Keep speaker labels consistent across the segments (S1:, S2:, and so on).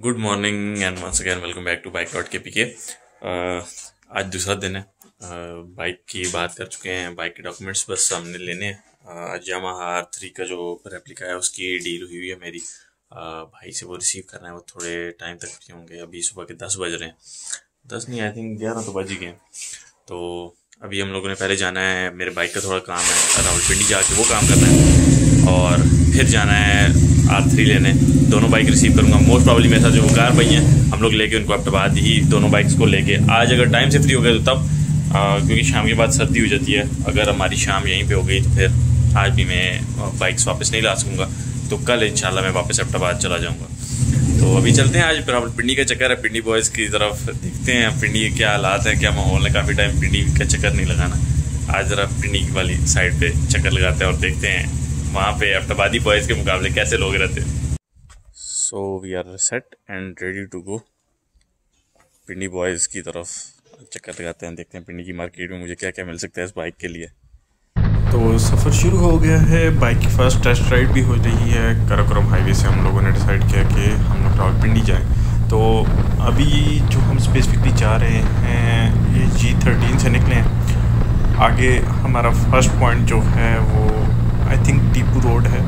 S1: Good morning and once again welcome back to bike dot K P K आज दूसरा दिन है। Bike uh, की बात कर चुके हैं। बाइक के डॉक्यूमेंट्स बस सामने लेने हैं। यामा आर थ्री का जो रेप्लिका है उसकी डील हुई हुई है मेरी। Uh, भाई से वो रिसीव करना है वो थोड़े टाइम तक फ्री होंगे। अभी सुबह के दस बज रहे हैं। दस नहीं आई थिंक ग्यारह तो बज ही गए तो अभी हम लोगों ने पहले जाना है मेरे बाइक का थोड़ा काम है। रावलपिंडी जाके वो काम करना है। और फिर जाना है आर थ्री लेने। दोनों बाइक रिसीव करूँगा। मोस्ट प्रॉब्लम मेरे साथ जो कार भाई हैं हम लोग लेके उनको अहमदाबाद ही दोनों बाइक्स को लेके। आज अगर टाइम से फ्री हो गए तो तब आ, क्योंकि शाम के बाद सर्दी हो जाती है। अगर हमारी शाम यहीं पे हो गई तो फिर आज भी मैं बाइक्स वापस नहीं ला सकूँगा। तो कल इंशाल्लाह मैं वापस अहमदाबाद चला जाऊँगा। तो अभी चलते हैं आज पिंडी का चक्कर है। पिंडी बॉयज़ की तरफ़ देखते हैं। पिंडी के क्या हालात है क्या माहौल है? काफ़ी टाइम पिंडी का चक्कर नहीं लगाना। आज ज़रा पिंडी वाली साइड पे चक्कर लगाते हैं और देखते हैं। वहाँ पे अफ्ताबादी बॉयज़ के मुकाबले कैसे लोग रहते? हैं so we are set and ready to go Pindi boys की तरफ़ चक्कर लगाते हैं देखते हैं पिंडी की मार्केट में मुझे क्या क्या मिल सकता है इस बाइक के लिए।
S2: तो सफ़र शुरू हो गया है बाइक की फ़र्स्ट टेस्ट राइड भी हो रही है। कराक्रम हाईवे से हम लोगों ने डिसाइड किया कि हम लोग रावलपिंडी जाएँ। तो अभी जो हम स्पेसिफिकली जा रहे हैं ये जी थर्टीन से निकले हैं। आगे हमारा फ़र्स्ट पॉइंट जो है वो आई थिंक टीपू रोड है,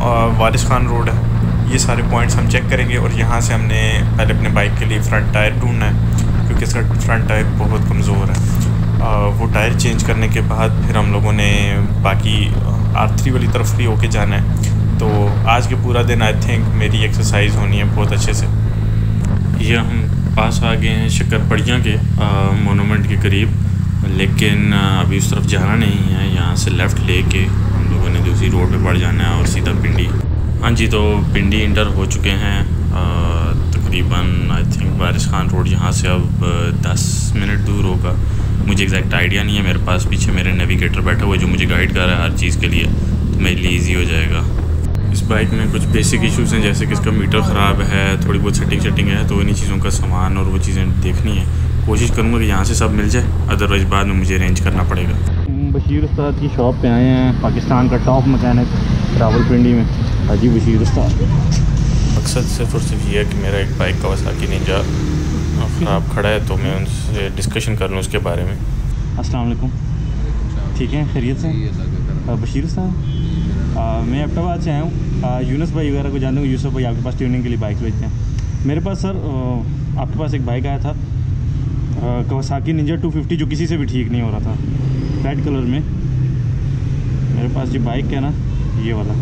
S2: और वारिस खान रोड है। ये सारे पॉइंट्स हम चेक करेंगे और यहाँ से हमने पहले अपने बाइक के लिए फ्रंट टायर ढूंढना है, क्योंकि इसका फ्रंट टायर बहुत कमज़ोर है। वो टायर चेंज करने के बाद फिर हम लोगों ने बाकी आर थ्री वाली तरफ़ फ्री होके जाना है। तो आज के पूरा दिन आई थिंक मेरी एक्सरसाइज होनी है बहुत अच्छे से।
S1: ये हम पास आ गए हैं शक्करपड़िया के मोनूमेंट के करीब, लेकिन अभी उस तरफ़ जाना नहीं है, यहाँ से लेफ़्ट लेके हम लोगों ने दूसरी रोड पे बढ़ जाना है और सीधा पिंडी। हाँ जी तो पिंडी इंटर हो चुके हैं तकरीबन I think Waris Khan road यहाँ से अब दस मिनट दूर होगा। मुझे एग्जैक्ट आइडिया नहीं है, मेरे पास पीछे मेरे नेविगेटर बैठा हुआ है जो मुझे गाइड कर रहा है हर चीज़ के लिए तो मेरे लिए ईजी हो जाएगा। इस बाइक में कुछ बेसिक इश्यूज़ हैं, जैसे कि इसका मीटर ख़राब है, थोड़ी बहुत सेटिंग सेटिंग है तो इन्हीं चीज़ों का सामान और वो चीज़ें देखनी है। कोशिश करूँगा कि यहाँ से सब मिल जाए अदरवाइज़ बाद में मुझे अरेंज करना पड़ेगा।
S3: बशीर उस्ताद की शॉप पे आए हैं पाकिस्तान का टॉप मकैनिक रावलपिंडी में। हाजी बशीर उस्ताद।
S1: मकसद सिर्फ़ और सिर्फ़ ये है कि मेरा एक बाइक का वसाकी नहीं जा ख़राब खड़ा है तो मैं उनसे डिस्कशन कर लूँ उसके बारे में।
S3: अस्सलाम वालेकुम। ठीक है? खैरियत से? बशीर साहब मैं अहमदाबाद से आया हूँ। यूनस भाई वगैरह को जानते हूँ यूसुफ भाई आपके पास ट्यूनिंग के लिए बाइक भेजते हैं। मेरे पास सर आपके पास एक बाइक आया था। कवासाकी निंजा 250 जो किसी से भी ठीक नहीं हो रहा था। रेड कलर में। मेरे पास जो बाइक है ना ये वाला।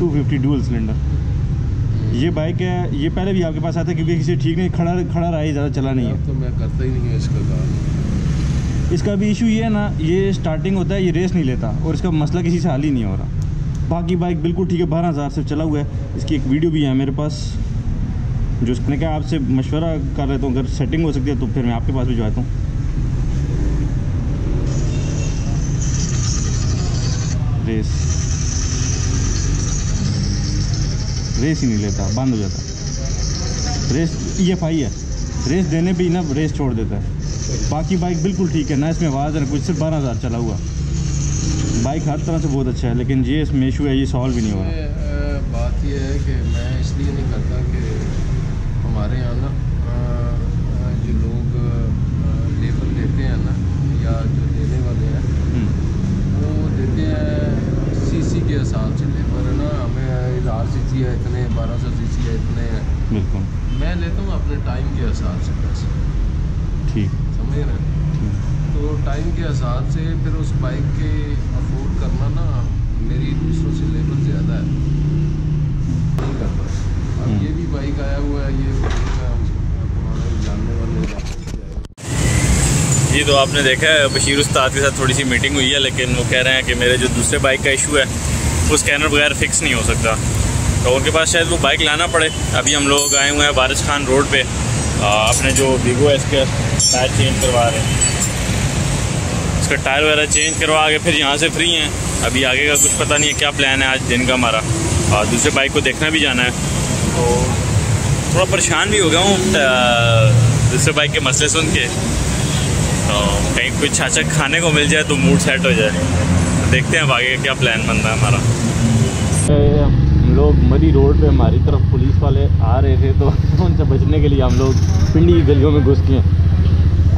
S3: 250 डुअल सिलेंडर ये बाइक है ये पहले भी आपके पास आया था क्योंकि किसी ठीक नहीं खड़ा खड़ा रहा है ज़्यादा चला नहीं है।
S4: तो मैं करता ही नहीं हूँ इसका काम।
S3: इसका भी इशू ये है ना ये स्टार्टिंग होता है ये रेस नहीं लेता और इसका मसला किसी से हाल ही नहीं हो रहा। बाकी बाइक बिल्कुल ठीक है बारह हज़ार से चला हुआ है। इसकी एक वीडियो भी है मेरे पास जो उसने कहा आपसे मशवरा कर रहे तो अगर सेटिंग हो सकती है तो फिर मैं आपके पास भी जाता हूँ। रेस। रेस ही नहीं लेता, बंद हो जाता। रेस ई एफ़ आई है। रेस देने पे ही ना रेस छोड़ देता है। बाकी बाइक बिल्कुल ठीक है, ना इसमें आवाज़ है कुछ, सिर्फ़ बारह हज़ार चला हुआ। बाइक हर तरह से बहुत अच्छा है, लेकिन ये इसमें इशू है, ये सॉल्व भी नहीं हो
S4: रहा। बात यह है कि मैं इसलिए नहीं करता कि हमारे यहाँ ना जो लोग लेबर लेते हैं ना, या जो हज़ार सी सी है इतने बारह सौ सी सी है इतने। हैं
S3: बिल्कुल।
S4: मैं लेता हूँ अपने टाइम के हिसाब से पैसे।
S3: ठीक।
S4: समझ रहे तो टाइम के हिसाब से फिर उस बाइक के अफोर्ड करना ना मेरी दूसरों से लेबर ज़्यादा है। नहीं करता अब हम्म। ये भी बाइक आया हुआ है ये जानने वाले
S1: जी तो आपने देखा है बशीर उस्ताद के साथ थोड़ी सी मीटिंग हुई है लेकिन वो कह रहे हैं कि मेरे जो दूसरे बाइक का इशू है वो स्कैनर बगैर फिक्स नहीं हो सकता। तो उनके पास शायद वो बाइक लाना पड़े। अभी हम लोग आए हुए हैं वारिस खान रोड पे। अपने जो वीगो है, इसके टायर चेंज करवा रहे हैं। इसका टायर वगैरह चेंज करवा के फिर यहाँ से फ्री हैं। अभी आगे का कुछ पता नहीं है क्या प्लान है आज दिन का हमारा। और दूसरे बाइक को देखना भी जाना है। तो थोड़ा परेशान भी हो गया हूँ दूसरे बाइक के मसले सुन के। तो कहीं कुछ अच्छा खाने को मिल जाए तो मूड सेट हो जाए। देखते हैं अब आगे क्या प्लान बनता है हमारा।
S3: हम लोग मरी रोड पे हमारी तरफ़ पुलिस वाले आ रहे थे तो उनसे बचने के लिए हम लोग पिंडी की गलियों में घुस गए।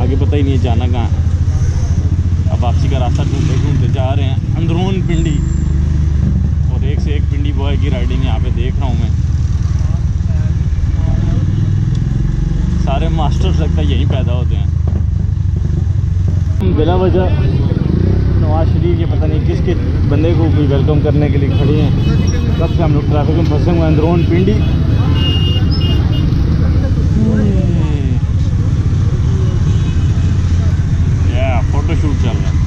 S3: आगे पता ही नहीं जाना कहाँ है। अब वापसी का रास्ता ढूंढते ढूंढते जा रहे हैं, अंदरून पिंडी। और एक से एक पिंडी बॉय की राइडिंग यहाँ पे देख रहा हूँ मैं। सारे मास्टर्स लगता यहीं पैदा होते हैं। हम बिला वजह नवाज़ शरीफ ये पता नहीं किसके बंदे को कोई वेलकम करने के लिए खड़े हैं। कब से हम लोग ट्रैफ़िक में फंसे हुए अंदरून पिंडी। या चल रहा है।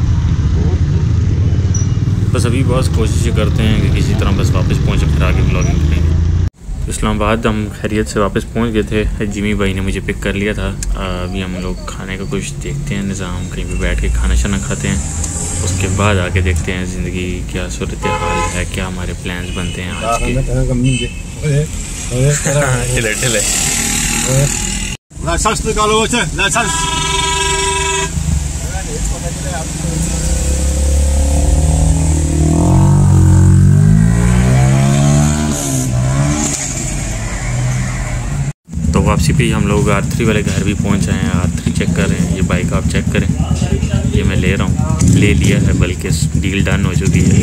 S1: बस अभी बहुत कोशिश करते हैं कि किसी तरह बस वापस पहुँचे, फिर आगे ब्लॉगिंग करेंगे। इस्लामाबाद हम खैरियत से वापस पहुँच गए थे। जिमी भाई ने मुझे पिक कर लिया था। अभी हम लोग खाने का कुछ देखते हैं, निज़ाम कहीं पे बैठ के खाना शाना खाते हैं। उसके बाद आके देखते हैं ज़िंदगी क्या सूरत हाल है क्या हमारे प्लान्स बनते हैं आज के। ढिले ढिले
S5: लाइसेंस
S1: तो वापसी पे हम लोग आर थ्री वाले घर भी पहुँच आए हैं आर थ्री चेक कर रहे हैं ये बाइक आप चेक करें। ये मैं ले रहा हूँ। ले लिया है बल्कि डील डन हो चुकी है।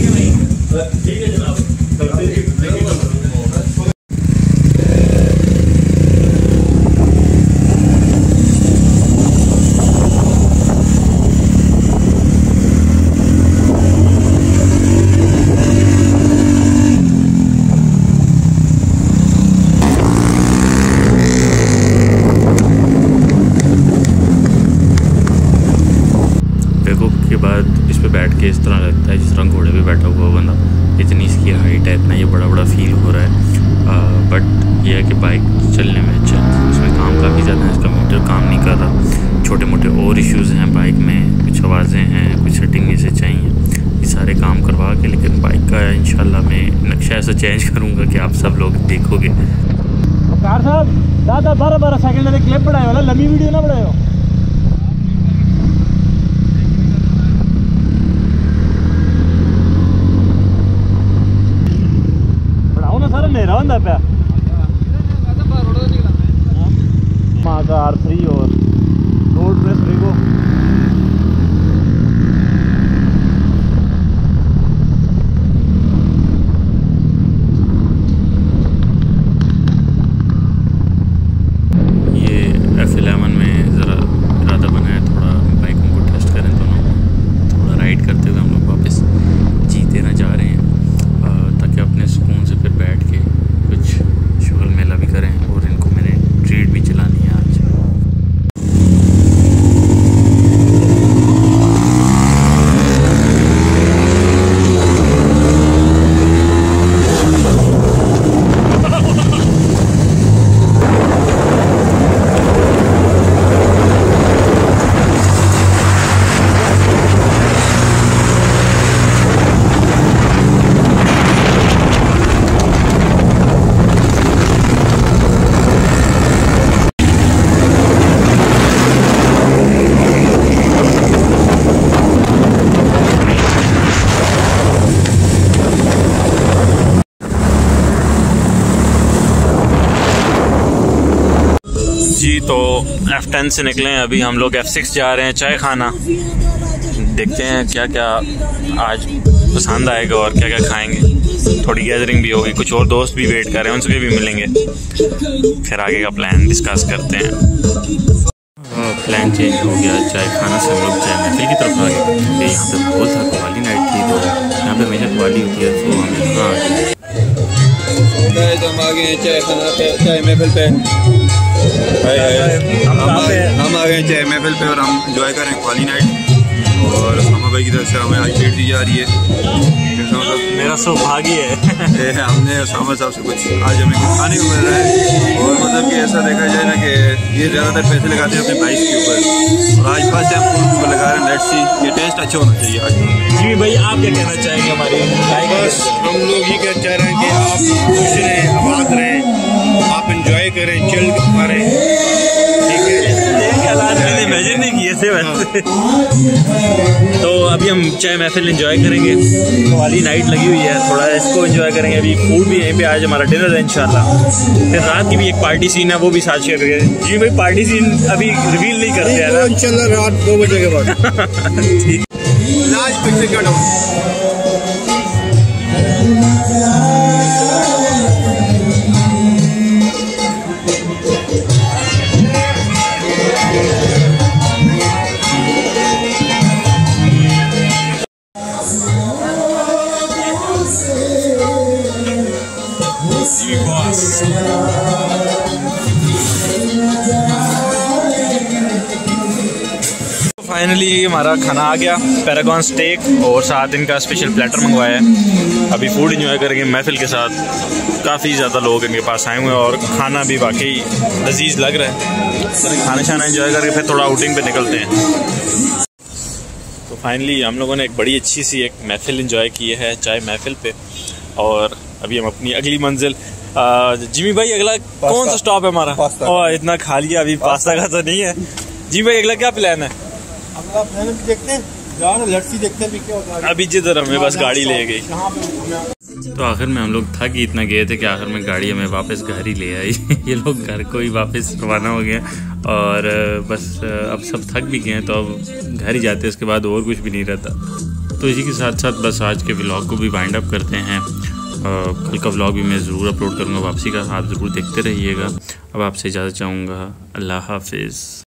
S1: बेवकूफ़ के बाद इस पर बैठ के इस तरह लगता है जिस तरह घोड़े पे बैठा हुआ बंदा। इतनी इसकी हाइट है इतना ये बड़ा बड़ा फील हो रहा है। आ, बट ये है कि बाइक चलने में अच्छा इसमें काम काफ़ी ज़्यादा है इसका मीटर काम नहीं कर रहा। छोटे मोटे और इश्यूज़ हैं बाइक में। कुछ आवाज़ें हैं कुछ सेटिंग इसे चाहिए। ये सारे काम करवा के लेकिन बाइक का इंशाल्लाह मैं नक्शा ऐसा चेंज करूँगा कि आप सब लोग देखोगे।
S3: कार साहब दादा बारह बारह सेकंड क्लिप बनाए वाला लंबी वीडियो ना बनाए मेरा होंगे पे माजा आर थ्री और। रोड रेस देखो
S1: ये एफ़ एलेवन में ज़रा इरादा बनाया थोड़ा बाइकों को टेस्ट करें दोनों थोड़ा राइड करते हुए हम लोग वापस जी तेरह जा रहे हैं अ, ताकि अपने सुकून से फिर बैठ के कुछ शुगल मेला भी करें और इनको मैंने ट्रीट भी चलानी है आज जी तो एफ़ टेन से निकले हैं। अभी हम लोग एफ़ सिक्स जा रहे हैं चाय खाना। देखते हैं क्या क्या आज पसंद आएगा और क्या क्या खाएँगे। थोड़ी गैदरिंग भी होगी। कुछ और दोस्त भी वेट कर रहे हैं। उनसे भी मिलेंगे। फिर आगे का प्लान डिस्कस करते हैं। प्लान चेंज हो गया। चाय खाना से हम लोग चाय महफिल की तरफ़ आ गए। यहाँ पे बहुत था कवाली नाइट थी तो यहाँ पे हमेशा कवाली होती है तो हम यहाँ गए
S5: हम आ गए चाहे चाय खाना पे चाय महफिल पे। हम आ गए चाय महफिल पे और हम इंजॉय करें। रहे क्वाली नाइट और मामा भाई की तरफ़ से हमें आज ट्रीट दी जा रही है। जैसा मतलब
S3: मेरा सौभाग्य है।
S5: ये है हमने सामा साहब से कुछ आज हमें कुछ खाने को मिल रहा है। और मतलब कि ऐसा देखा जाए ना कि ये ज़्यादातर पैसे लगाते हैं अपने बाइक के ऊपर। और आज फ़र्स्ट टाइम फ़ूड ऊपर लगा रहे हैं लेट्स सी ये टेस्ट अच्छा होना चाहिए आज।
S3: जी भाई आप क्या कहना चाहेंगे हमारी
S6: बस हम लोग ये कहना चाह रहे हैं कि आप खुश रहें आबाद रहें आप इंजॉय करें
S1: तो अभी हम चाय महफिल इंजॉय करेंगे। वाली नाइट लगी हुई है थोड़ा इसको इंजॉय करेंगे। अभी फ़ूड भी यहीं पे आज हमारा डिनर है इंशाल्लाह। फिर रात की भी एक पार्टी सीन है वो भी साथ शेयर करेंगे जी भाई पार्टी सीन अभी रिवील नहीं करते हैं
S6: इंशाल्लाह रात दो बजे के बाद।
S1: ठीक। फाइनली हमारा खाना आ गया पैरागॉन स्टेक और साथ इनका स्पेशल प्लेटर मंगवाया है। अभी फ़ूड इंजॉय करेंगे महफिल के साथ। काफ़ी ज़्यादा लोग इनके पास आए हुए हैं और खाना भी वाकई लजीज लग रहा है। खाना शाना इंजॉय करके फिर थोड़ा आउटिंग पे निकलते हैं। तो फाइनली हम लोगों ने एक बड़ी अच्छी सी एक महफिल इंजॉय की है चाय महफिल पे। और अभी हम अपनी अगली मंजिल जिमी भाई अगला कौन सा स्टॉप है हमारा? और इतना खा लिया अभी पास्ता का तो नहीं है। जी भाई अगला क्या प्लान है?
S6: अगला प्लान देखते हैं। देखते हैं भी क्या होता
S1: अभी जिधर हमें बस गाड़ी ले गई। तो आखिर में हम लोग थक ही इतना गए थे कि आखिर में गाड़ी हमें वापस घर ही ले आई। ये लोग घर को ही वापस रवाना हो गया और बस अब सब थक भी गए हैं तो अब घर ही जाते हैं उसके बाद और कुछ भी नहीं रहता। तो इसी के साथ साथ बस आज के ब्लॉग को भी वाइंड अप करते हैं। कल का व्लॉग भी मैं ज़रूर अपलोड करूँगा। वापसी का आप ज़रूर देखते रहिएगा। अब आपसे इजाज़त चाहूँगा। अल्लाह हाफिज़।